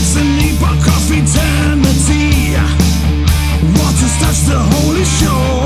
It's an epoch of eternity. Waters touch the holy shore.